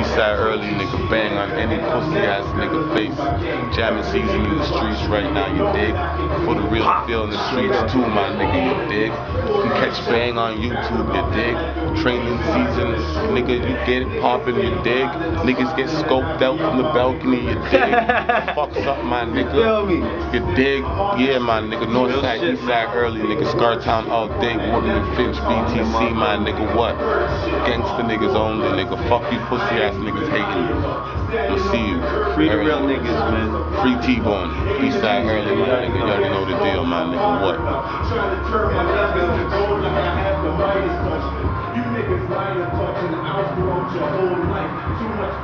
Eastside early nigga, bang on any pussy ass nigga face. Jamming season in the streets right now, you dig? For the real feel in the streets too, my nigga, you dig? You bang on YouTube, you dig? Training season, nigga, you get it poppin', you dig? Niggas get scoped out from the balcony, you dig? Fucks up, my nigga. Feel me? You dig? Yeah, my nigga. Northside, shit, Eastside early, nigga. Scartown all day. Woodland and Finch, BTC, my nigga. What? Gangsta niggas only, nigga. Fuck you, pussy ass niggas hating you. We'll see you. Free the real niggas, man. Free T-Bone. Eastside early, my nigga. You already know the deal, my nigga. What? You niggas lying, talking, I'll your whole life. Too much